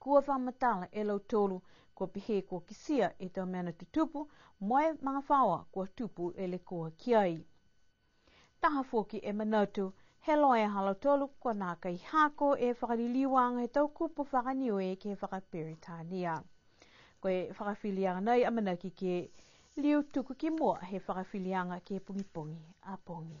Kua wha matala e lo tolu, kua pihe kua kisia e tau mea na te tupu, moe ma nga whaoa kua tupu e le koa ki ai. Taha fuoki e manatu, he loa e halo tolu, kua na ka i hako e whakariliuang he tau kupu whakanioe ki he whakaperitania. Ko e whakawhiliang nei a manaki ki he liu tuku ki mua he whakawhilianga ki he pongipongi a pongi.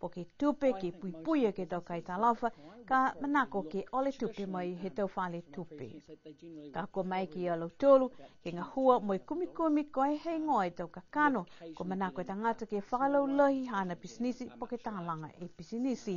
Poki Tupe ki Puipuia ki tō kai Talofa, ka manako ki Ole Tupe mai he tau whale tupe. Ka ako mai ki Alo Tolu, ki nga hua moe kumikumi koe hei ngoa i tō kakano, ko manako tangata ki whakalaulahi hāna pisinisi poke tālanga i pisinisi.